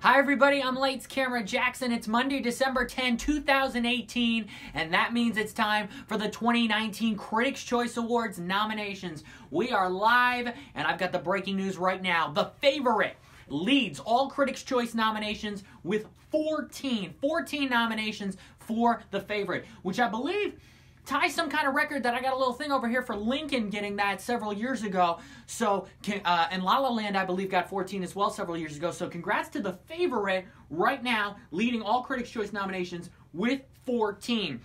Hi, everybody. I'm Lights Camera Jackson. It's Monday, December 10, 2018, and that means it's time for the 2019 Critics' Choice Awards nominations. We are live, and I've got the breaking news right now. The favorite leads all Critics' Choice nominations with 14, 14 nominations for the favorite, which I believe tie some kind of record that I got a little thing over here for Lincoln getting that several years ago. So, uh, and La La Land, I believe, got 14 as well several years ago. So, congrats to the favorite right now, leading all Critics' Choice nominations with 14.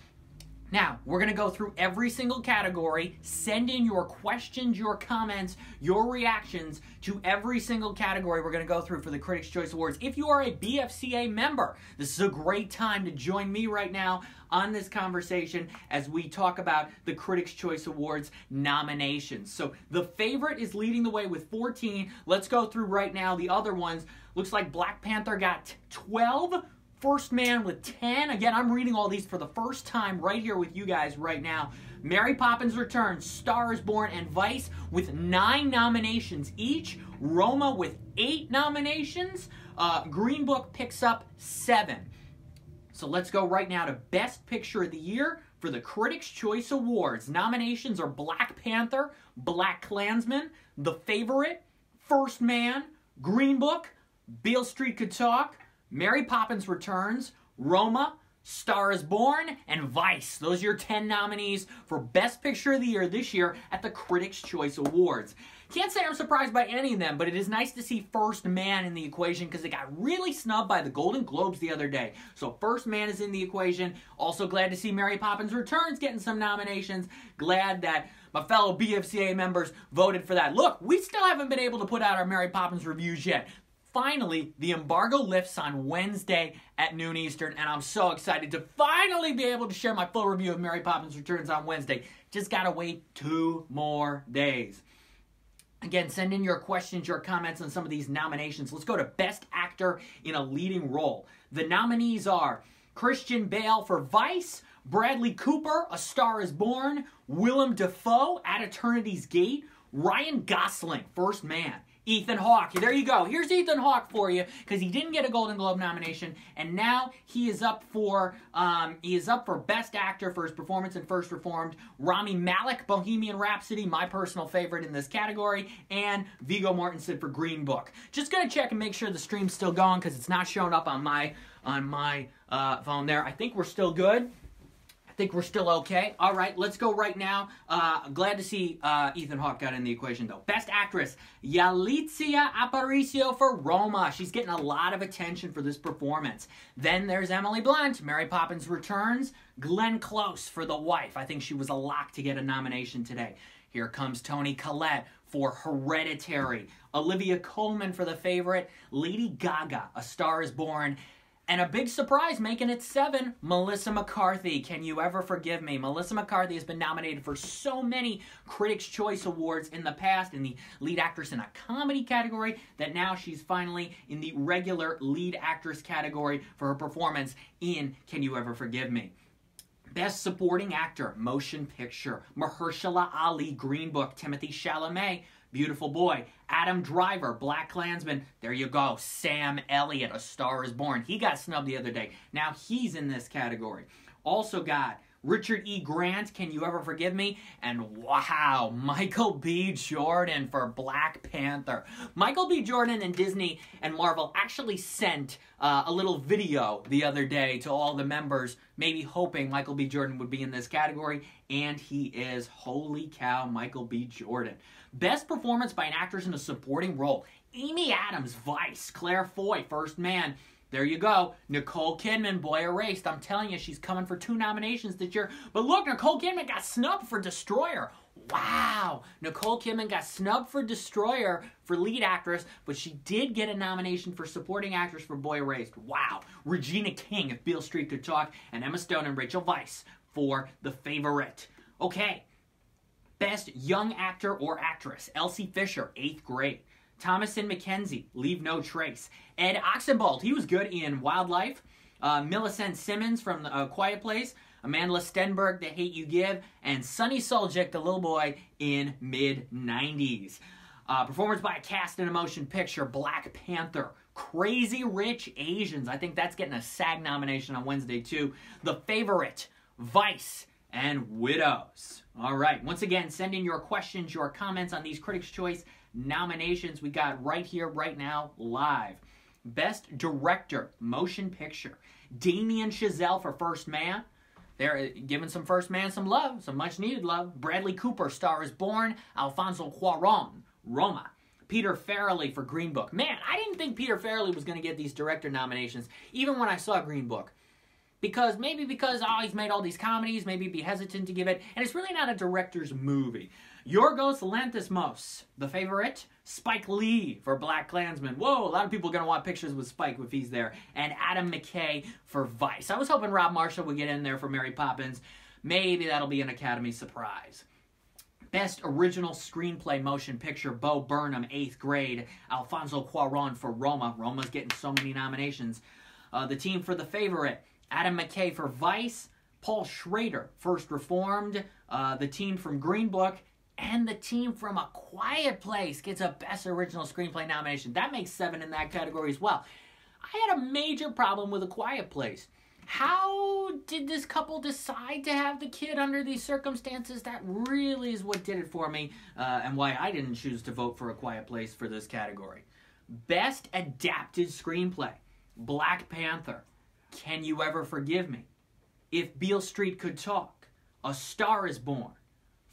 Now, we're going to go through every single category. Send in your questions, your comments, your reactions to every single category we're going to go through for the Critics' Choice Awards. If you are a BFCA member, this is a great time to join me right now on this conversation as we talk about the Critics' Choice Awards nominations. So, the favorite is leading the way with 14. Let's go through right now the other ones. Looks like Black Panther got 12. First Man with 10. Again, I'm reading all these for the first time right here with you guys right now. Mary Poppins Returns, Star is Born, and Vice with nine nominations each. Roma with eight nominations. Uh, Green Book picks up seven. So let's go right now to Best Picture of the Year for the Critics' Choice Awards. Nominations are Black Panther, Black Klansman, The Favorite, First Man, Green Book, Beale Street Could Talk, Mary Poppins Returns, Roma, Star is Born, and Vice. Those are your 10 nominees for Best Picture of the Year this year at the Critics' Choice Awards. Can't say I'm surprised by any of them, but it is nice to see First Man in the equation because it got really snubbed by the Golden Globes the other day. So First Man is in the equation. Also glad to see Mary Poppins Returns getting some nominations. Glad that my fellow BFCA members voted for that. Look, we still haven't been able to put out our Mary Poppins reviews yet finally, the embargo lifts on Wednesday at noon Eastern, and I'm so excited to finally be able to share my full review of Mary Poppins Returns on Wednesday. Just gotta wait two more days. Again, send in your questions, your comments on some of these nominations. Let's go to Best Actor in a Leading Role. The nominees are Christian Bale for Vice, Bradley Cooper, A Star is Born, Willem Dafoe, At Eternity's Gate, Ryan Gosling, First Man, Ethan Hawke. There you go. Here's Ethan Hawke for you because he didn't get a Golden Globe nomination, and now he is up for um, he is up for Best Actor for his performance in First Reformed. Rami Malek, Bohemian Rhapsody, my personal favorite in this category, and Viggo Mortensen for Green Book. Just gonna check and make sure the stream's still going because it's not showing up on my on my uh, phone there. I think we're still good. I think we're still okay. All right, let's go right now. Uh, glad to see uh, Ethan Hawke got in the equation, though. Best Actress, Yalitza Aparicio for Roma. She's getting a lot of attention for this performance. Then there's Emily Blunt, Mary Poppins Returns, Glenn Close for The Wife. I think she was a lock to get a nomination today. Here comes Toni Collette for Hereditary, Olivia Colman for The Favorite, Lady Gaga, A Star is Born, and a big surprise, making it seven, Melissa McCarthy. Can you ever forgive me? Melissa McCarthy has been nominated for so many Critics' Choice Awards in the past in the lead actress in a comedy category that now she's finally in the regular lead actress category for her performance in Can You Ever Forgive Me? Best Supporting Actor, Motion Picture, Mahershala Ali, Green Book, Timothée Chalamet, Beautiful Boy, Adam Driver, Black Klansman. There you go. Sam Elliott, A Star is Born. He got snubbed the other day. Now he's in this category. Also got Richard E. Grant, Can You Ever Forgive Me? And wow, Michael B. Jordan for Black Panther. Michael B. Jordan and Disney and Marvel actually sent uh, a little video the other day to all the members, maybe hoping Michael B. Jordan would be in this category, and he is. Holy cow, Michael B. Jordan. Best performance by an actress in a supporting role. Amy Adams, Vice. Claire Foy, First Man. There you go. Nicole Kidman, Boy Erased. I'm telling you, she's coming for two nominations this year. But look, Nicole Kidman got snubbed for Destroyer. Wow. Nicole Kidman got snubbed for Destroyer for lead actress, but she did get a nomination for supporting actress for Boy Erased. Wow. Regina King, if Beale Street could talk, and Emma Stone and Rachel Weisz for The Favorite. Okay. Best Young Actor or Actress. Elsie Fisher, 8th grade. Thomasin McKenzie, Leave No Trace. Ed Oxenbould, he was good in Wildlife. Uh, Millicent Simmonds from uh, Quiet Place. Amanda Stenberg, The Hate You Give. And Sunny Suljic, the little boy, in mid-90s. Uh, performance by a cast in a motion picture, Black Panther. Crazy Rich Asians. I think that's getting a SAG nomination on Wednesday, too. The Favorite, Vice, and Widows. All right. Once again, send in your questions, your comments on these Critics' Choice nominations we got right here, right now, live. Best Director, Motion Picture. Damien Chazelle for First Man. They're giving some First Man some love, some much needed love. Bradley Cooper, Star is Born. Alfonso Cuaron, Roma. Peter Farrelly for Green Book. Man, I didn't think Peter Farrelly was going to get these director nominations, even when I saw Green Book. Because maybe because oh he's made all these comedies, maybe be hesitant to give it, and it's really not a director's movie. Yorgos Lanthimos, the favorite, Spike Lee for Black Klansman. Whoa, a lot of people are gonna want pictures with Spike if he's there, and Adam McKay for Vice. I was hoping Rob Marshall would get in there for Mary Poppins. Maybe that'll be an Academy surprise. Best Original Screenplay Motion Picture, Bo Burnham, 8th grade. Alfonso Cuaron for Roma. Roma's getting so many nominations. Uh, the team for The Favorite, Adam McKay for Vice, Paul Schrader, First Reformed, uh, the team from Green Book, and the team from A Quiet Place gets a Best Original Screenplay nomination. That makes seven in that category as well. I had a major problem with A Quiet Place. How did this couple decide to have the kid under these circumstances? That really is what did it for me, uh, and why I didn't choose to vote for A Quiet Place for this category. Best Adapted Screenplay Black Panther. Can You Ever Forgive Me? If Beale Street Could Talk, A Star is Born,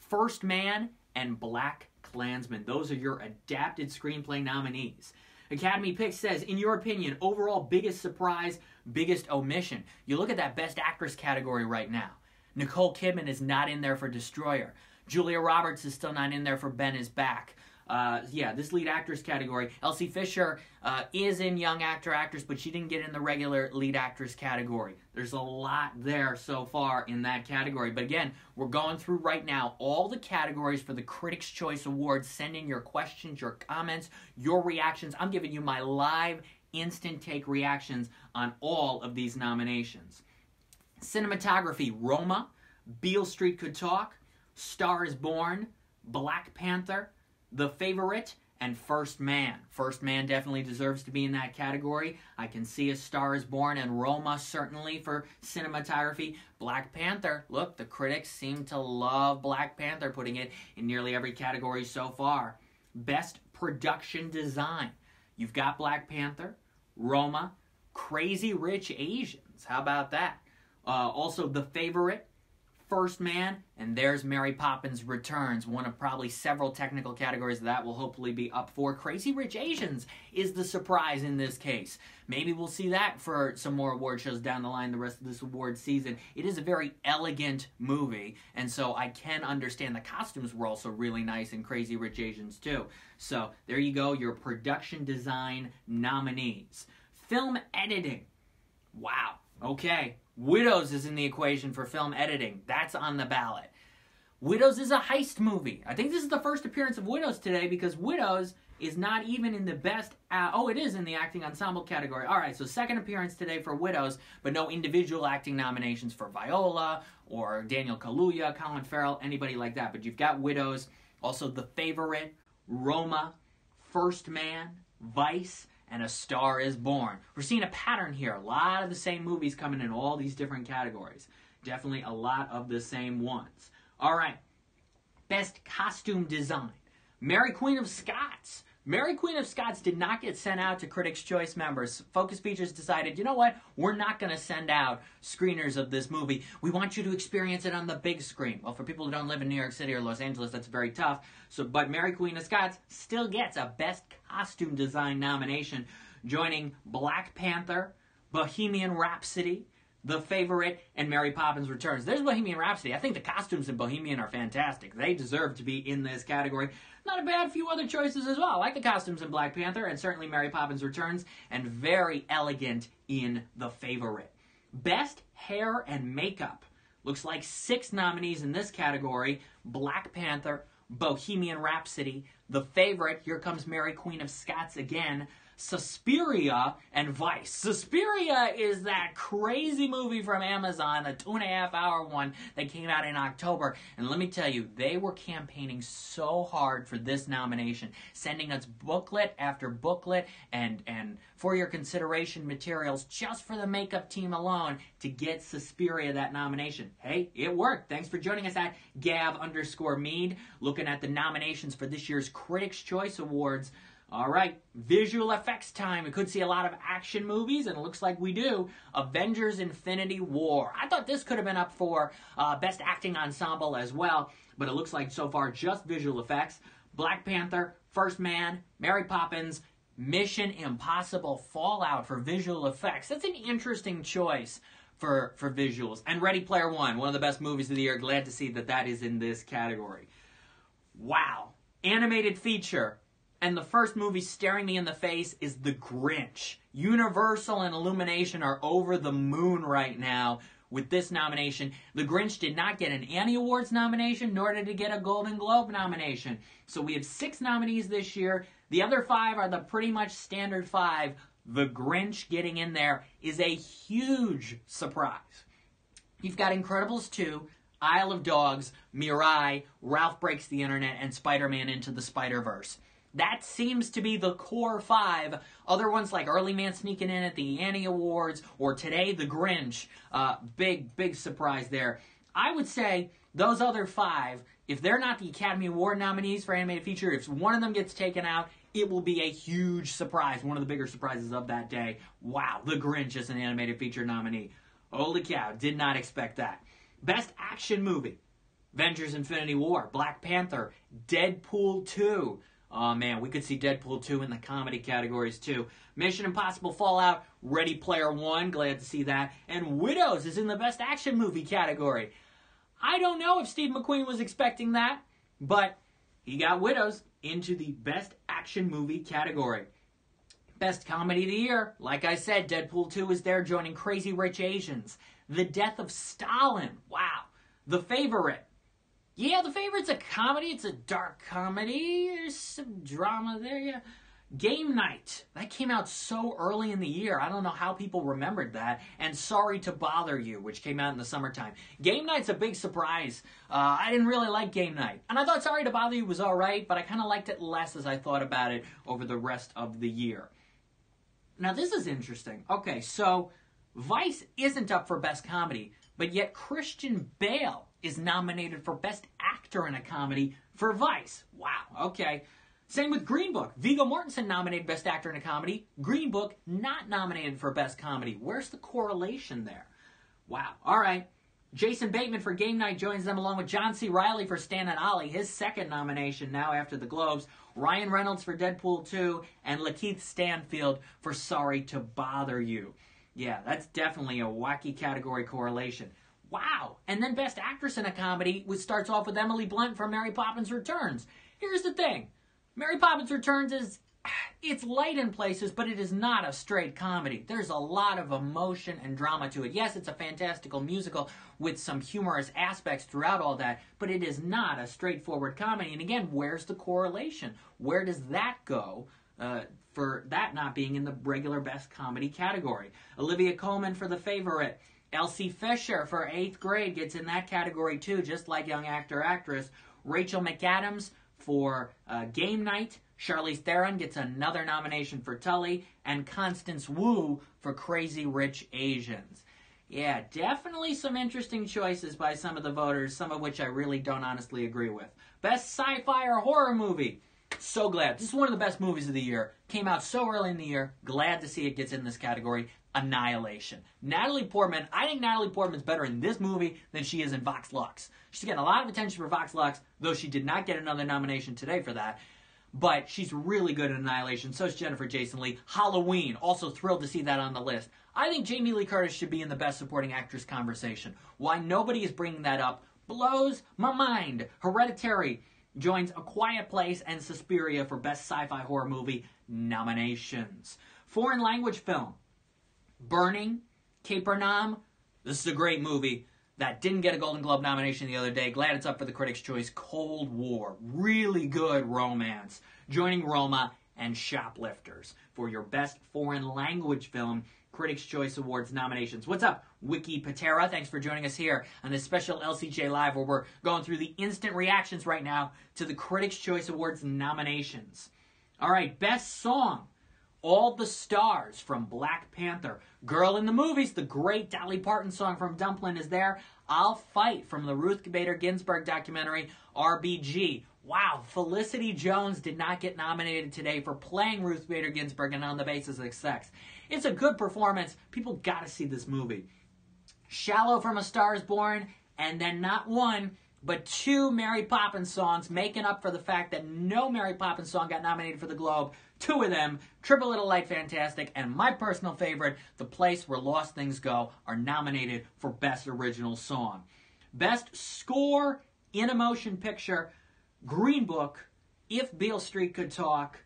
First Man, and Black Klansman. Those are your adapted screenplay nominees. Academy Picks says, in your opinion, overall biggest surprise, biggest omission. You look at that Best Actress category right now. Nicole Kidman is not in there for Destroyer. Julia Roberts is still not in there for Ben is Back. Uh, yeah, this lead actress category. Elsie Fisher uh, is in young actor actress, but she didn't get in the regular lead actress category. There's a lot there so far in that category. But again, we're going through right now all the categories for the Critics' Choice Awards. Send in your questions, your comments, your reactions. I'm giving you my live instant take reactions on all of these nominations. Cinematography Roma, Beale Street Could Talk, Star is Born, Black Panther, the Favorite, and First Man. First Man definitely deserves to be in that category. I can see A Star is Born and Roma certainly for cinematography. Black Panther, look, the critics seem to love Black Panther, putting it in nearly every category so far. Best Production Design. You've got Black Panther, Roma, Crazy Rich Asians. How about that? Uh, also, The Favorite, First Man, and there's Mary Poppins Returns, one of probably several technical categories that will hopefully be up for. Crazy Rich Asians is the surprise in this case. Maybe we'll see that for some more award shows down the line the rest of this award season. It is a very elegant movie, and so I can understand the costumes were also really nice in Crazy Rich Asians too. So there you go, your production design nominees. Film editing. Wow. Okay, Widows is in the equation for film editing. That's on the ballot. Widows is a heist movie. I think this is the first appearance of Widows today because Widows is not even in the best. Uh, oh, it is in the acting ensemble category. All right, so second appearance today for Widows, but no individual acting nominations for Viola or Daniel Kaluuya, Colin Farrell, anybody like that. But you've got Widows, also The Favorite, Roma, First Man, Vice, and A Star is Born. We're seeing a pattern here. A lot of the same movies coming in all these different categories. Definitely a lot of the same ones. All right. Best Costume Design. Mary Queen of Scots Mary Queen of Scots did not get sent out to Critics' Choice members. Focus Features decided, you know what? We're not going to send out screeners of this movie. We want you to experience it on the big screen. Well, for people who don't live in New York City or Los Angeles, that's very tough. So, but Mary Queen of Scots still gets a Best Costume Design nomination, joining Black Panther, Bohemian Rhapsody, the Favorite, and Mary Poppins Returns. There's Bohemian Rhapsody. I think the costumes in Bohemian are fantastic. They deserve to be in this category. Not a bad few other choices as well. I like the costumes in Black Panther, and certainly Mary Poppins Returns, and very elegant in The Favorite. Best Hair and Makeup. Looks like six nominees in this category Black Panther, Bohemian Rhapsody, The Favorite, Here Comes Mary Queen of Scots again, Suspiria and Vice. Suspiria is that crazy movie from Amazon, the two and a half hour one that came out in October. And let me tell you, they were campaigning so hard for this nomination, sending us booklet after booklet and, and for your consideration materials just for the makeup team alone to get Suspiria that nomination. Hey, it worked. Thanks for joining us at Gab underscore Mead, looking at the nominations for this year's Critics' Choice Awards. All right, visual effects time. We could see a lot of action movies, and it looks like we do. Avengers Infinity War. I thought this could have been up for uh, Best Acting Ensemble as well, but it looks like so far just visual effects. Black Panther, First Man, Mary Poppins, Mission Impossible Fallout for visual effects. That's an interesting choice for, for visuals. And Ready Player One, one of the best movies of the year. Glad to see that that is in this category. Wow. Animated feature and the first movie staring me in the face is The Grinch. Universal and Illumination are over the moon right now with this nomination. The Grinch did not get an Annie Awards nomination, nor did it get a Golden Globe nomination. So we have six nominees this year. The other five are the pretty much standard five. The Grinch getting in there is a huge surprise. You've got Incredibles 2, Isle of Dogs, Mirai, Ralph Breaks the Internet, and Spider Man Into the Spider Verse. That seems to be the core five. Other ones like Early Man sneaking in at the Annie Awards or today The Grinch. Uh, big, big surprise there. I would say those other five, if they're not the Academy Award nominees for animated feature, if one of them gets taken out, it will be a huge surprise. One of the bigger surprises of that day. Wow, The Grinch is an animated feature nominee. Holy cow, did not expect that. Best action movie. Avengers Infinity War, Black Panther, Deadpool 2, Oh man, we could see Deadpool 2 in the comedy categories too. Mission Impossible Fallout, Ready Player One, glad to see that. And Widows is in the best action movie category. I don't know if Steve McQueen was expecting that, but he got Widows into the best action movie category. Best comedy of the year, like I said, Deadpool 2 is there joining Crazy Rich Asians. The Death of Stalin, wow. The Favorite, yeah, The Favorite's a comedy. It's a dark comedy. There's some drama there. Yeah. Game Night. That came out so early in the year. I don't know how people remembered that. And Sorry to Bother You, which came out in the summertime. Game Night's a big surprise. Uh, I didn't really like Game Night. And I thought Sorry to Bother You was alright, but I kind of liked it less as I thought about it over the rest of the year. Now, this is interesting. Okay, so Vice isn't up for Best Comedy, but yet Christian Bale is nominated for Best Actor in a Comedy for Vice. Wow, okay. Same with Green Book. Viggo Mortensen nominated Best Actor in a Comedy. Green Book not nominated for Best Comedy. Where's the correlation there? Wow. All right. Jason Bateman for Game Night joins them along with John C. Reilly for Stan and Ollie, his second nomination now after the Globes. Ryan Reynolds for Deadpool 2, and Lakeith Stanfield for Sorry to Bother You. Yeah, that's definitely a wacky category correlation. Wow. And then Best Actress in a Comedy, which starts off with Emily Blunt for Mary Poppins Returns. Here's the thing Mary Poppins Returns is. It's light in places, but it is not a straight comedy. There's a lot of emotion and drama to it. Yes, it's a fantastical musical with some humorous aspects throughout all that, but it is not a straightforward comedy. And again, where's the correlation? Where does that go uh, for that not being in the regular best comedy category? Olivia Colman for The Favorite. Elsie Fisher for eighth grade gets in that category too, just like young actor actress. Rachel McAdams for uh, Game Night. Charlize Theron gets another nomination for Tully, and Constance Wu for Crazy Rich Asians. Yeah, definitely some interesting choices by some of the voters, some of which I really don't honestly agree with. Best sci fi or horror movie. So glad. This is one of the best movies of the year. Came out so early in the year. Glad to see it gets in this category. Annihilation. Natalie Portman, I think Natalie Portman's better in this movie than she is in Vox Lux. She's getting a lot of attention for Vox Lux, though she did not get another nomination today for that. But she's really good at Annihilation. So is Jennifer Jason Lee. Halloween, also thrilled to see that on the list. I think Jamie Lee Curtis should be in the Best Supporting Actress conversation. Why nobody is bringing that up blows my mind. Hereditary joins A Quiet Place and Suspiria for Best Sci-Fi Horror Movie nominations. Foreign language film. Burning, Capernaum. This is a great movie that didn't get a Golden Globe nomination the other day. Glad it's up for the Critics' Choice. Cold War. Really good romance. Joining Roma and Shoplifters for your best foreign language film Critics' Choice Awards nominations. What's up, Wiki Patera? Thanks for joining us here on this special LCJ Live where we're going through the instant reactions right now to the Critics' Choice Awards nominations. All right, best song. All the Stars from Black Panther. Girl in the Movies, the great Dolly Parton song from Dumplin' is there. I'll Fight from the Ruth Bader Ginsburg documentary RBG. Wow, Felicity Jones did not get nominated today for playing Ruth Bader Ginsburg and on the basis of sex. It's a good performance. People got to see this movie. Shallow from A Star is Born, and then not one, but two Mary Poppins songs, making up for the fact that no Mary Poppins song got nominated for the Globe. Two of them, Trip a Little Light Fantastic, and my personal favorite, The Place Where Lost Things Go, are nominated for Best Original Song. Best Score in a Motion Picture, Green Book, If Beale Street Could Talk,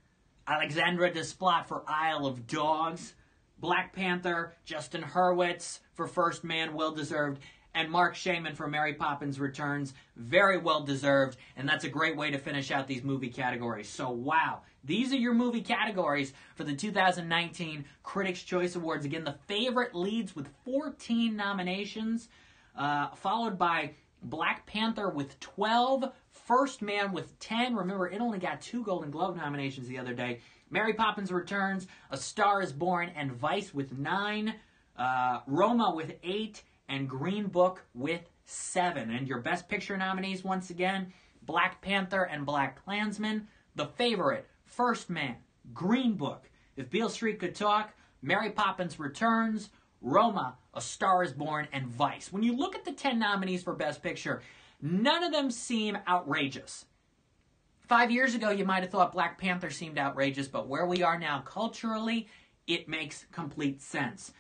Alexandre Desplat for Isle of Dogs, Black Panther, Justin Hurwitz for First Man, well deserved, and Marc Shaiman for Mary Poppins Returns, very well deserved, and that's a great way to finish out these movie categories. So, wow, these are your movie categories for the 2019 Critics' Choice Awards. Again, the favorite leads with 14 nominations, uh, followed by Black Panther with 12, First Man with 10. Remember, it only got two Golden Globe nominations the other day. Mary Poppins Returns, A Star is Born, and Vice with 9. Uh, Roma with 8, and Green Book with 7. And your Best Picture nominees, once again, Black Panther and Black Klansman. The Favorite, First Man, Green Book, If Beale Street Could Talk, Mary Poppins Returns, Roma, A Star is Born, and Vice. When you look at the 10 nominees for Best Picture, None of them seem outrageous. Five years ago, you might have thought Black Panther seemed outrageous, but where we are now culturally, it makes complete sense.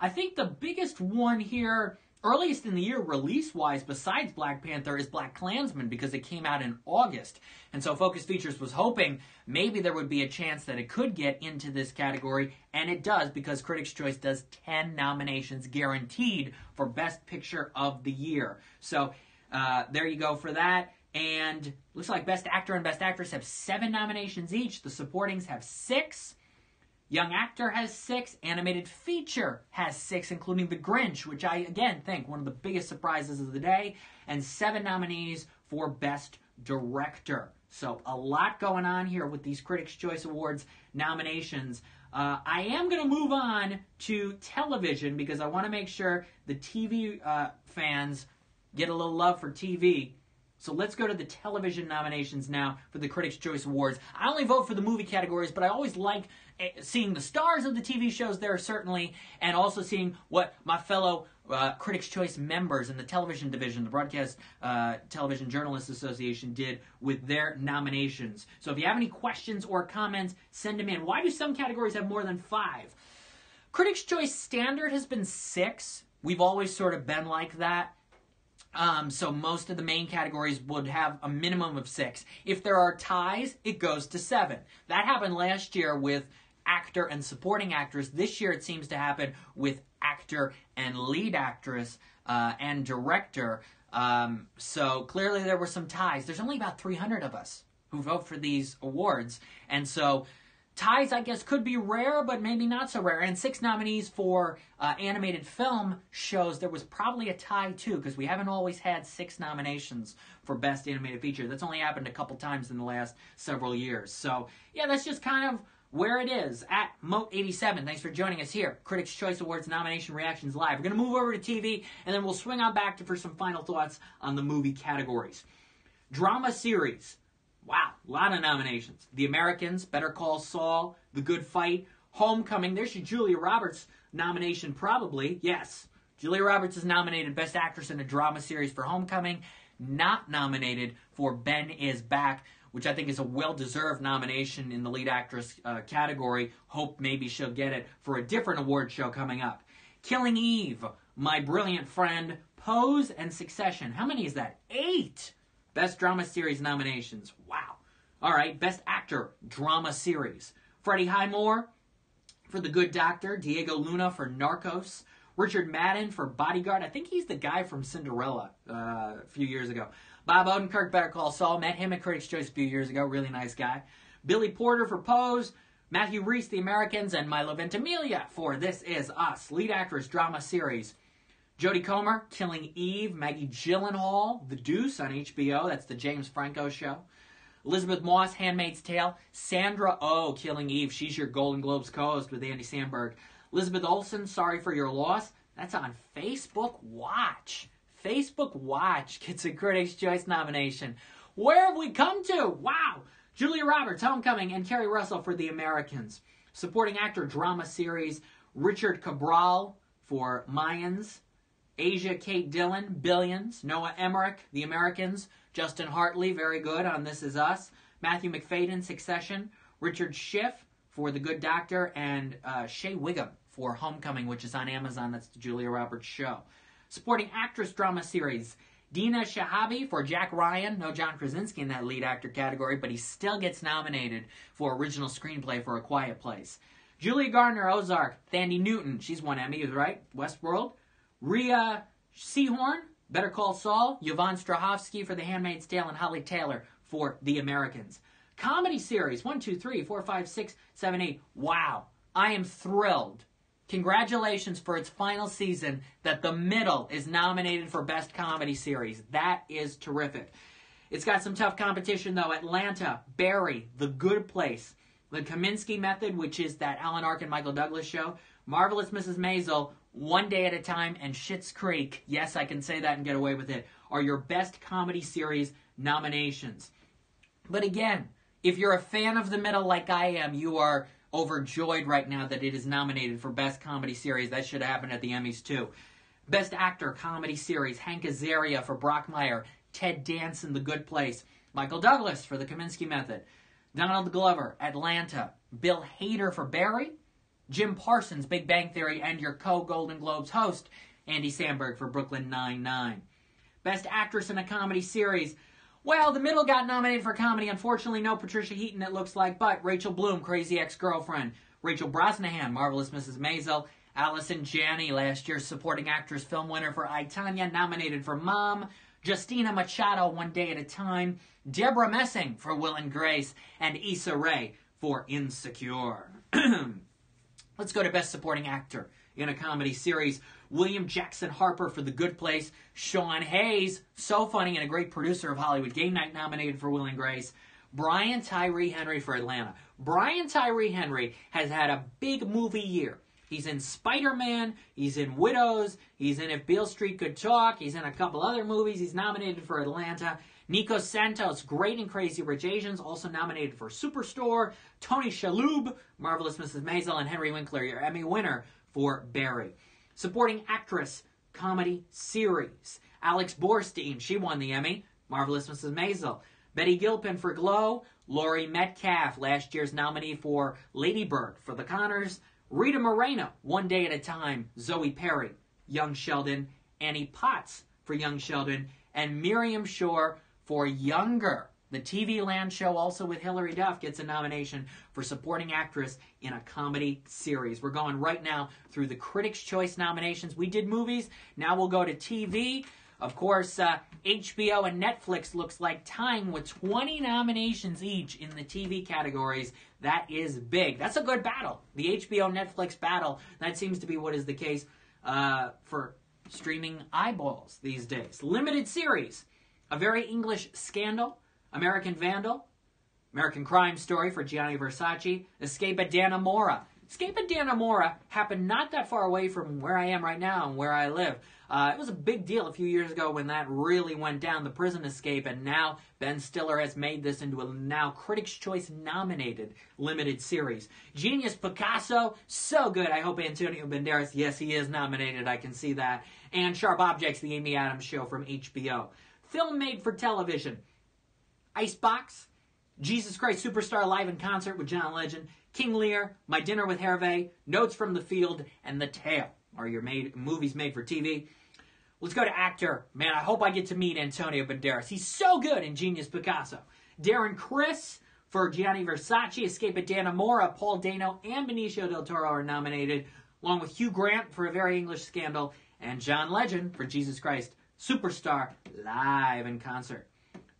I think the biggest one here, earliest in the year release wise, besides Black Panther, is Black Klansman because it came out in August. And so Focus Features was hoping maybe there would be a chance that it could get into this category, and it does because Critics' Choice does 10 nominations guaranteed for Best Picture of the Year. So uh, there you go for that. And looks like Best Actor and Best Actress have seven nominations each. The supportings have six. Young Actor has six. Animated Feature has six, including The Grinch, which I again think one of the biggest surprises of the day. And seven nominees for Best Director. So a lot going on here with these Critics' Choice Awards nominations. Uh, I am going to move on to television because I want to make sure the TV uh, fans get a little love for TV. So let's go to the television nominations now for the Critics' Choice Awards. I only vote for the movie categories, but I always like eh, seeing the stars of the TV shows there, certainly, and also seeing what my fellow uh, Critics' Choice members in the television division, the Broadcast uh, Television Journalists Association, did with their nominations. So if you have any questions or comments, send them in. Why do some categories have more than five? Critics' Choice standard has been six. We've always sort of been like that. Um, so most of the main categories would have a minimum of six. If there are ties, it goes to seven. That happened last year with actor and supporting actress. This year it seems to happen with actor and lead actress uh, and director. Um, so clearly there were some ties. There's only about 300 of us who vote for these awards. And so Ties, I guess, could be rare, but maybe not so rare. And six nominees for uh, animated film shows there was probably a tie too, because we haven't always had six nominations for Best Animated Feature. That's only happened a couple times in the last several years. So, yeah, that's just kind of where it is at Moat87. Thanks for joining us here. Critics' Choice Awards nomination reactions live. We're going to move over to TV, and then we'll swing on back to for some final thoughts on the movie categories. Drama series. Wow, a lot of nominations. The Americans, Better Call Saul, The Good Fight, Homecoming. There's your Julia Roberts nomination, probably. Yes, Julia Roberts is nominated Best Actress in a Drama Series for Homecoming. Not nominated for Ben is Back, which I think is a well-deserved nomination in the lead actress uh, category. Hope maybe she'll get it for a different award show coming up. Killing Eve, My Brilliant Friend, Pose, and Succession. How many is that? Eight! Best Drama Series nominations. Wow. All right, Best Actor, Drama Series. Freddie Highmore for The Good Doctor. Diego Luna for Narcos. Richard Madden for Bodyguard. I think he's the guy from Cinderella uh, a few years ago. Bob Odenkirk, Better Call Saul. Met him at Critics' Choice a few years ago. Really nice guy. Billy Porter for Pose. Matthew Rhys, The Americans, and Milo Ventimiglia for This Is Us, lead actress drama series. Jodie Comer, Killing Eve, Maggie Gyllenhaal, The Deuce on HBO, that's the James Franco show. Elisabeth Moss, Handmaid's Tale. Sandra Oh, Killing Eve, she's your Golden Globes co-host with Andy Samberg. Elizabeth Olsen, Sorry for Your Loss, that's on Facebook Watch. Facebook Watch gets a Critics' Choice nomination. Where have we come to? Wow! Julia Roberts, Homecoming, and Keri Russell for The Americans. Supporting actor drama series Richard Cabral for Mayans. Asia Kate Dillon, Billions. Noah Emmerich, The Americans. Justin Hartley, very good on This Is Us. Matthew Macfadyen, Succession. Richard Schiff for The Good Doctor. And uh, Shea Whigham for Homecoming, which is on Amazon. That's the Julia Roberts show. Supporting actress drama series Dina Shihabi for Jack Ryan. No John Krasinski in that lead actor category, but he still gets nominated for original screenplay for A Quiet Place. Julia Garner, Ozark. Thandie Newton, she's won Emmys, right? Westworld. Rhea Seehorn, Better Call Saul. Yvonne Strahovski for The Handmaid's Tale, and Holly Taylor for The Americans. Comedy series, one, two, three, four, five, six, seven, eight. Wow. I am thrilled Congratulations for its final season that The Middle is nominated for Best Comedy Series. That is terrific. It's got some tough competition though. Atlanta, Barry, The Good Place, The Kominsky Method, which is that Alan Arkin Michael Douglas show, Marvelous Mrs. Maisel, One Day at a Time, and Schitt's Creek. Yes, I can say that and get away with it. Are your best comedy series nominations. But again, if you're a fan of The Middle like I am, you are overjoyed right now that it is nominated for Best Comedy Series. That should happen at the Emmys too. Best Actor Comedy Series, Hank Azaria for Brockmire, Ted Danson, The Good Place, Michael Douglas for The Kominsky Method, Donald Glover, Atlanta, Bill Hader for Barry, Jim Parsons, Big Bang Theory, and your co-Golden Globes host, Andy Samberg for Brooklyn Nine-Nine. Best Actress in a Comedy Series, well, the middle got nominated for comedy. Unfortunately, no Patricia Heaton, it looks like, but Rachel Bloom, Crazy Ex-Girlfriend, Rachel Brosnahan, Marvelous Mrs. Maisel, Allison Janney, last year's supporting actress film winner for I, Tonya, nominated for Mom, Justina Machado, One Day at a Time, Deborah Messing for Will and Grace, and Issa Rae for Insecure. Let's go to Best Supporting Actor in a Comedy Series. William Jackson Harper for The Good Place, Sean Hayes, so funny and a great producer of Hollywood Game Night, nominated for Will and Grace, Brian Tyree Henry for Atlanta. Brian Tyree Henry has had a big movie year. He's in Spider Man, he's in Widows, he's in If Beale Street Could Talk, he's in a couple other movies, he's nominated for Atlanta. Nico Santos, great and crazy Rich Asians, also nominated for Superstore. Tony Shalhoub, Marvelous Mrs. Maisel, and Henry Winkler, your Emmy winner for Barry. Supporting actress, comedy series. Alex Borstein, she won the Emmy. Marvelous Mrs. Maisel. Betty Gilpin for Glow. Laurie Metcalf, last year's nominee for Lady Bird for The Conners. Rita Moreno, One Day at a Time. Zoe Perry, Young Sheldon. Annie Potts for Young Sheldon. And Miriam Shor for Younger. The TV Land show, also with Hilary Duff, gets a nomination for supporting actress in a comedy series. We're going right now through the Critics' Choice nominations. We did movies, now we'll go to TV. Of course, uh, HBO and Netflix looks like tying with 20 nominations each in the TV categories. That is big. That's a good battle. The HBO Netflix battle. That seems to be what is the case uh, for streaming eyeballs these days. Limited series. A very English scandal. American Vandal, American Crime Story for Gianni Versace, Escape at Dannemora. Escape at Dannemora happened not that far away from where I am right now and where I live. Uh, it was a big deal a few years ago when that really went down, the prison escape, and now Ben Stiller has made this into a now Critics' Choice nominated limited series. Genius Picasso, so good. I hope Antonio Banderas, yes, he is nominated, I can see that. And Sharp Objects, the Amy Adams show from HBO. Film made for television. Icebox, Jesus Christ Superstar live in concert with John Legend, King Lear, My Dinner with Hervé, Notes from the Field, and The Tale are your made, movies made for TV. Let's go to actor. Man, I hope I get to meet Antonio Banderas. He's so good in Genius Picasso. Darren Criss for Gianni Versace, Escape at Dannemora, Paul Dano, and Benicio del Toro are nominated, along with Hugh Grant for A Very English Scandal, and John Legend for Jesus Christ Superstar live in concert.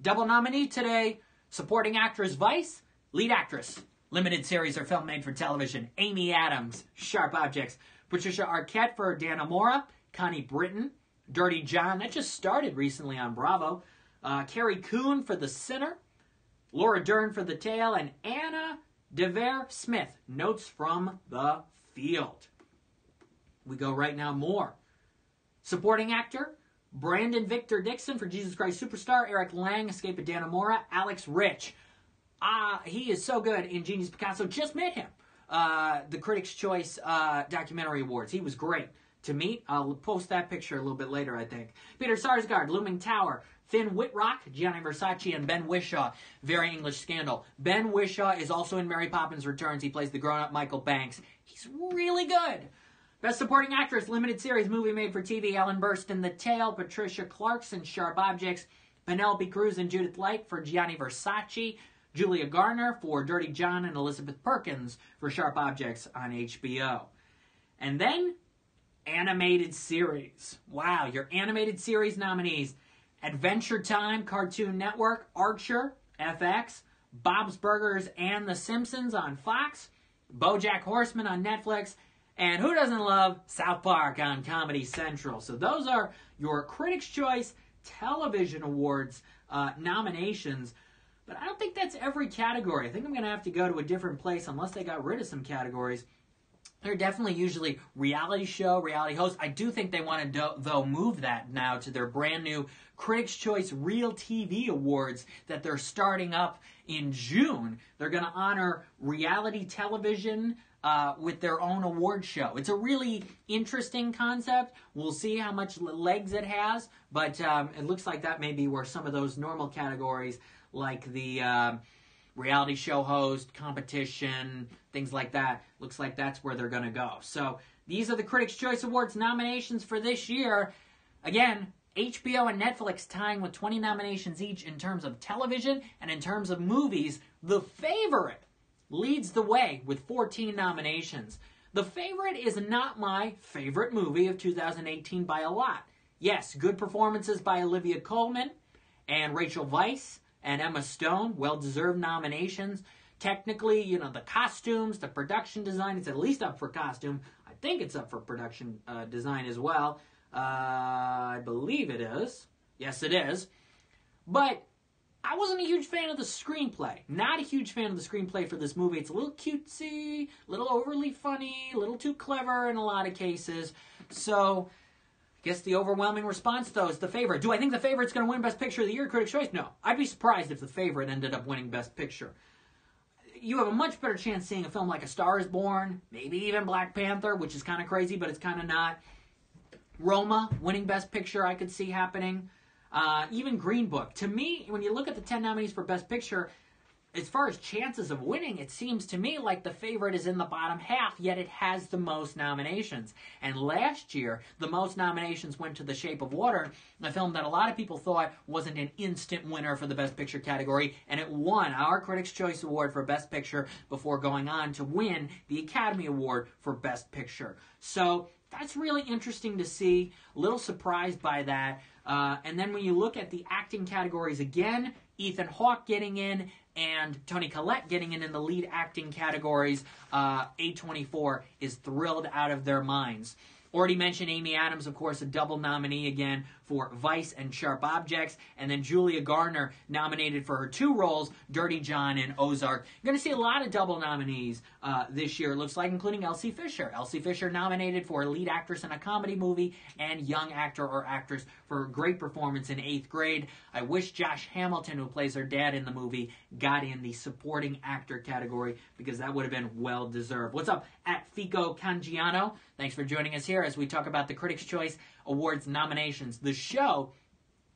Double nominee today, supporting actress Vice, lead actress Limited series or film made for television. Amy Adams, Sharp Objects. Patricia Arquette for Dannemora. Connie Britton, Dirty John. That just started recently on Bravo. Uh, Carrie Coon for The Sinner. Laura Dern for The Tale. And Anna Deavere Smith, Notes from the Field. We go right now more. Supporting actor, Brandon Victor Dixon for Jesus Christ Superstar, Eric Lange, Escape of Dannemora, Alex Rich. Ah, he is so good in Genius Picasso. Just met him. Uh, the Critics' Choice uh, Documentary Awards. He was great to meet. I'll post that picture a little bit later, I think. Peter Sarsgaard, Looming Tower. Finn Wittrock, Gianni Versace, and Ben Whishaw, Very English Scandal. Ben Whishaw is also in Mary Poppins Returns. He plays the grown-up Michael Banks. He's really good. Best Supporting Actress, Limited Series, Movie Made for TV, Ellen Burstyn, The Tale, Patricia Clarkson, Sharp Objects, Penelope Cruz and Judith Light for Gianni Versace, Julia Garner for Dirty John, and Elizabeth Perkins for Sharp Objects on HBO. And then, animated series. Wow, your animated series nominees Adventure Time, Cartoon Network, Archer, FX, Bob's Burgers, and The Simpsons on Fox, Bojack Horseman on Netflix, and who doesn't love South Park on Comedy Central? So those are your Critics' Choice Television Awards uh, nominations. But I don't think that's every category. I think I'm going to have to go to a different place unless they got rid of some categories. They're definitely usually reality show, reality host. I do think they want to, do, though, move that now to their brand new Critics' Choice Real TV Awards that they're starting up in June. They're going to honor reality television, uh, with their own award show. It's a really interesting concept. We'll see how much legs it has, but um, it looks like that may be where some of those normal categories, like the uh, reality show host, competition, things like that, looks like that's where they're going to go. So these are the Critics' Choice Awards nominations for this year. Again, HBO and Netflix tying with 20 nominations each in terms of television and in terms of movies. The favorite leads the way with 14 nominations. The Favorite is not my favorite movie of 2018 by a lot. Yes, good performances by Olivia Colman and Rachel Weisz and Emma Stone, well deserved nominations. Technically, you know, the costumes, the production design, it's at least up for costume. I think it's up for production uh, design as well. Uh, I believe it is. Yes, it is. But I wasn't a huge fan of the screenplay. Not a huge fan of the screenplay for this movie. It's a little cutesy, a little overly funny, a little too clever in a lot of cases. So, I guess the overwhelming response, though, is the favorite. Do I think the favorite's going to win Best Picture of the Year, Critics' Choice? No. I'd be surprised if the favorite ended up winning Best Picture. You have a much better chance seeing a film like A Star is Born, maybe even Black Panther, which is kind of crazy, but it's kind of not. Roma winning Best Picture, I could see happening. Uh, even Green Book. To me, when you look at the 10 nominees for Best Picture, as far as chances of winning, it seems to me like the favorite is in the bottom half, yet it has the most nominations. And last year, the most nominations went to The Shape of Water, a film that a lot of people thought wasn't an instant winner for the Best Picture category, and it won our Critics' Choice Award for Best Picture before going on to win the Academy Award for Best Picture. So that's really interesting to see. A little surprised by that. Uh, and then when you look at the acting categories again, Ethan Hawke getting in and Toni Collette getting in in the lead acting categories, uh, A24 is thrilled out of their minds. Already mentioned Amy Adams, of course, a double nominee again for Vice and Sharp Objects, and then Julia Garner nominated for her two roles, Dirty John and Ozark. You're going to see a lot of double nominees uh, this year, looks like, including Elsie Fisher. Elsie Fisher nominated for lead actress in a comedy movie and young actor or actress for a great performance in eighth grade. I wish Josh Hamilton, who plays her dad in the movie, got in the supporting actor category because that would have been well deserved. What's up at Fico Cangiano? Thanks for joining us here as we talk about the Critics' Choice Awards nominations. The show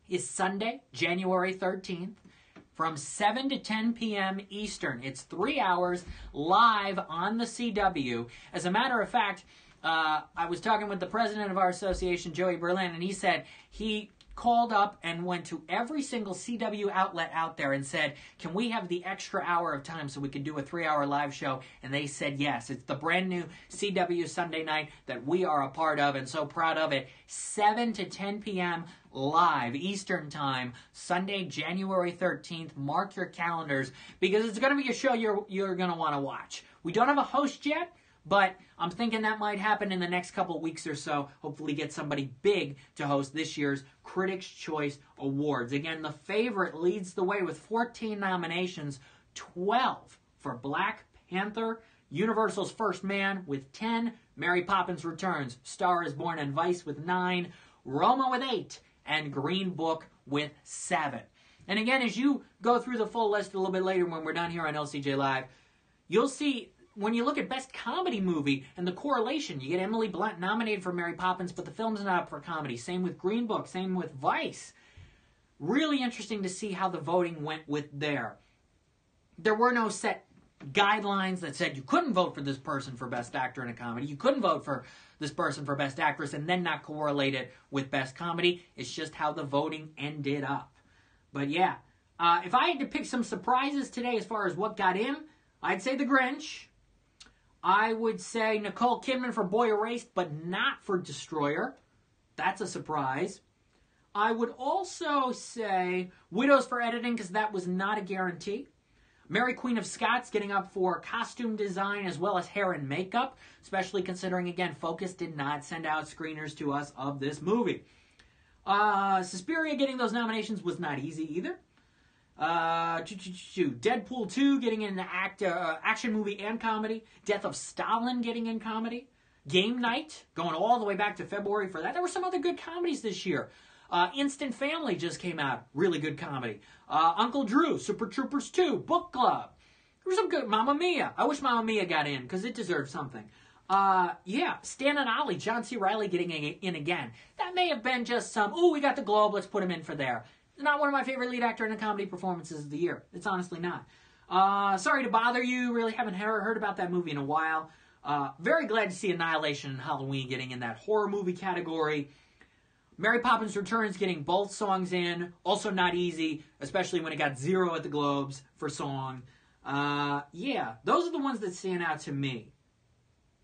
is Sunday, January 13th from 7 to 10 p.m. Eastern. It's three hours live on the CW. As a matter of fact, uh, I was talking with the president of our association, Joey Berlin, and he said he called up and went to every single CW outlet out there and said, Can we have the extra hour of time so we could do a three hour live show? And they said yes. It's the brand new CW Sunday night that we are a part of and so proud of it. 7 to 10 p.m. live Eastern Time, Sunday, January 13th. Mark your calendars because it's going to be a show you're, you're going to want to watch. We don't have a host yet. But I'm thinking that might happen in the next couple weeks or so. Hopefully, get somebody big to host this year's Critics' Choice Awards. Again, the favorite leads the way with 14 nominations 12 for Black Panther, Universal's First Man with 10, Mary Poppins Returns, Star is Born, and Vice with 9, Roma with 8, and Green Book with 7. And again, as you go through the full list a little bit later when we're done here on LCJ Live, you'll see when you look at Best Comedy Movie and the correlation, you get Emily Blunt nominated for Mary Poppins, but the film's not up for comedy. Same with Green Book, same with Vice. Really interesting to see how the voting went with there. There were no set guidelines that said you couldn't vote for this person for Best Actor in a Comedy. You couldn't vote for this person for Best Actress and then not correlate it with Best Comedy. It's just how the voting ended up. But yeah, uh, if I had to pick some surprises today as far as what got in, I'd say The Grinch. I would say Nicole Kidman for Boy Erased, but not for Destroyer. That's a surprise. I would also say Widows for editing because that was not a guarantee. Mary Queen of Scots getting up for costume design as well as hair and makeup, especially considering, again, Focus did not send out screeners to us of this movie. Uh, Suspiria getting those nominations was not easy either. Uh, Deadpool 2 getting in the act, uh, action movie and comedy. Death of Stalin getting in comedy. Game Night going all the way back to February for that. There were some other good comedies this year. Uh, Instant Family just came out, really good comedy. Uh, Uncle Drew, Super Troopers 2, Book Club. There was some good Mamma Mia. I wish Mamma Mia got in because it deserved something. Uh, yeah, Stan and Ollie, John C. Reilly getting in again. That may have been just some, oh, we got the Globe, let's put him in for there not one of my favorite lead actor in a comedy performances of the year. It's honestly not. Uh, sorry to bother you. Really haven't heard about that movie in a while. Uh, very glad to see Annihilation and Halloween getting in that horror movie category. Mary Poppins Returns getting both songs in. Also not easy, especially when it got zero at the Globes for song. Uh, yeah, those are the ones that stand out to me.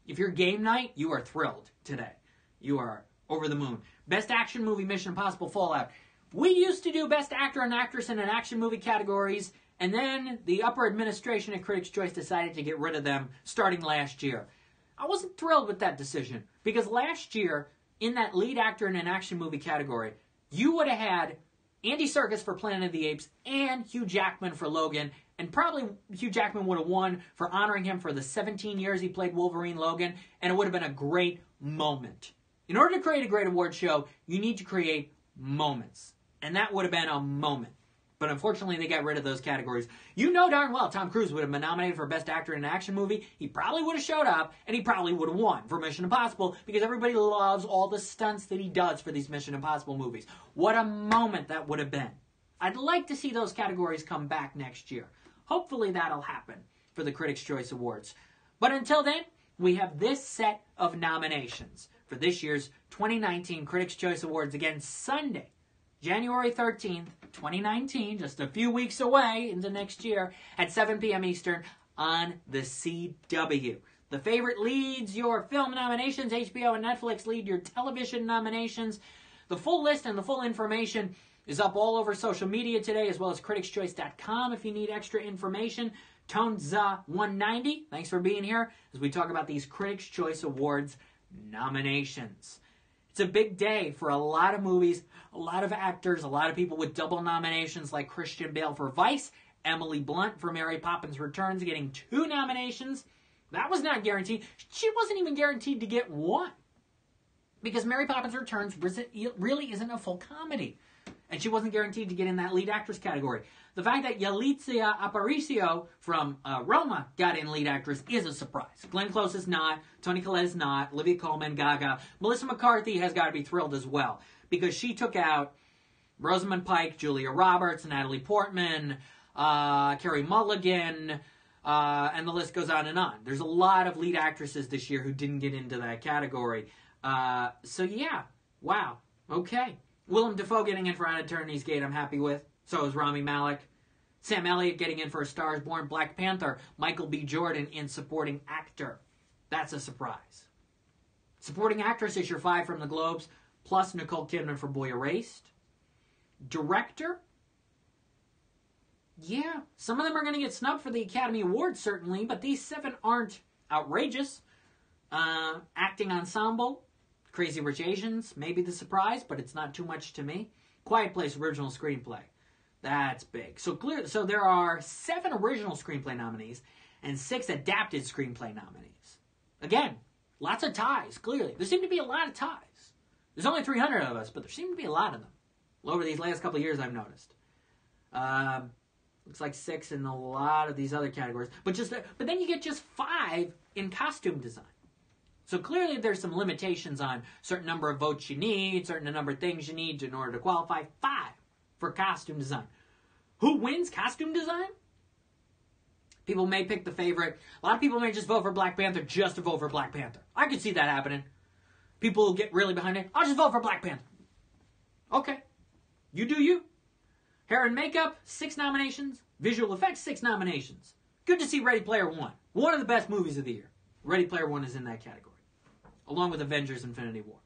If you're game night, you are thrilled today. You are over the moon. Best action movie, Mission Impossible Fallout. We used to do Best Actor and Actress in an action movie categories, and then the upper administration at Critics' Choice decided to get rid of them starting last year. I wasn't thrilled with that decision because last year, in that lead actor in an action movie category, you would have had Andy Serkis for Planet of the Apes and Hugh Jackman for Logan, and probably Hugh Jackman would have won for honoring him for the 17 years he played Wolverine Logan, and it would have been a great moment. In order to create a great award show, you need to create moments and that would have been a moment. But unfortunately, they got rid of those categories. You know darn well Tom Cruise would have been nominated for Best Actor in an Action Movie. He probably would have showed up, and he probably would have won for Mission Impossible because everybody loves all the stunts that he does for these Mission Impossible movies. What a moment that would have been. I'd like to see those categories come back next year. Hopefully, that'll happen for the Critics' Choice Awards. But until then, we have this set of nominations for this year's 2019 Critics' Choice Awards again Sunday, January 13th, 2019, just a few weeks away into next year at 7 p.m. Eastern on the CW. The favorite leads your film nominations. HBO and Netflix lead your television nominations. The full list and the full information is up all over social media today, as well as criticschoice.com if you need extra information. Tonza190, thanks for being here as we talk about these Critics' Choice Awards nominations. It's a big day for a lot of movies, a lot of actors, a lot of people with double nominations like Christian Bale for Vice, Emily Blunt for Mary Poppins Returns getting two nominations. That was not guaranteed. She wasn't even guaranteed to get one. Because Mary Poppins Returns really isn't a full comedy. And she wasn't guaranteed to get in that lead actress category. The fact that Yalitza Aparicio from uh, Roma got in lead actress is a surprise. Glenn Close is not. Toni Collette is not. Olivia Colman, Gaga. Melissa McCarthy has got to be thrilled as well because she took out Rosamund Pike, Julia Roberts, Natalie Portman, uh, Carey Mulligan, uh, and the list goes on and on. There's a lot of lead actresses this year who didn't get into that category. Uh, so yeah, wow, okay. Willem Dafoe getting in for At Eternity's Gate, I'm happy with. So is Rami Malek. Sam Elliott getting in for A Star is Born, Black Panther. Michael B. Jordan in supporting actor. That's a surprise. Supporting actress is your five from the Globes, plus Nicole Kidman for Boy Erased. Director? Yeah, some of them are going to get snubbed for the Academy Awards, certainly, but these seven aren't outrageous. Uh, acting ensemble, Crazy Rich Asians, maybe the surprise, but it's not too much to me. Quiet Place original screenplay. That's big. So clear so there are 7 original screenplay nominees and 6 adapted screenplay nominees. Again, lots of ties, clearly. There seem to be a lot of ties. There's only 300 of us, but there seem to be a lot of them. Over these last couple of years I've noticed. Um, looks like 6 in a lot of these other categories. But just but then you get just 5 in costume design. So clearly there's some limitations on certain number of votes you need, certain number of things you need in order to qualify. Five for costume design. Who wins costume design? People may pick the favorite. A lot of people may just vote for Black Panther just to vote for Black Panther. I could see that happening. People get really behind it. I'll just vote for Black Panther. Okay. You do you. Hair and makeup, six nominations. Visual effects, six nominations. Good to see Ready Player One. One of the best movies of the year. Ready Player One is in that category along with Avengers Infinity War.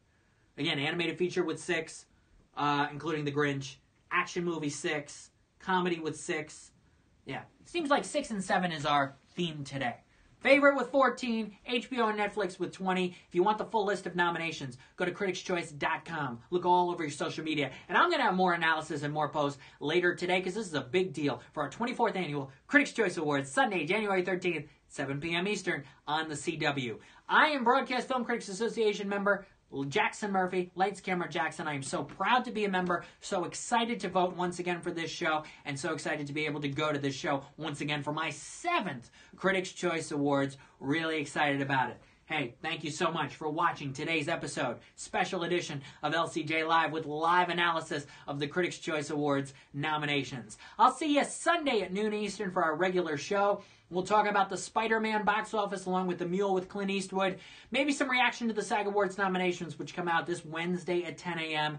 Again, animated feature with six, uh, including The Grinch. Action movie six. Comedy with six. Yeah, seems like six and seven is our theme today. Favorite with 14, HBO and Netflix with 20. If you want the full list of nominations, go to criticschoice.com. Look all over your social media. And I'm going to have more analysis and more posts later today because this is a big deal for our 24th annual Critics' Choice Awards, Sunday, January 13th, 7 p.m. Eastern on the CW. I am Broadcast Film Critics Association member Jackson Murphy, Lights Camera Jackson. I am so proud to be a member, so excited to vote once again for this show, and so excited to be able to go to this show once again for my seventh Critics' Choice Awards. Really excited about it. Hey, thank you so much for watching today's episode, special edition of LCJ Live with live analysis of the Critics' Choice Awards nominations. I'll see you Sunday at noon Eastern for our regular show. We'll talk about the Spider Man box office along with The Mule with Clint Eastwood. Maybe some reaction to the SAG Awards nominations, which come out this Wednesday at 10 a.m.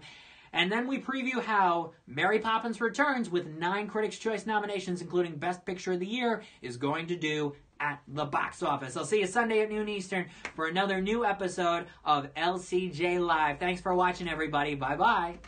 And then we preview how Mary Poppins Returns, with nine Critics' Choice nominations, including Best Picture of the Year, is going to do at the box office. I'll see you Sunday at noon Eastern for another new episode of LCJ Live. Thanks for watching, everybody. Bye bye.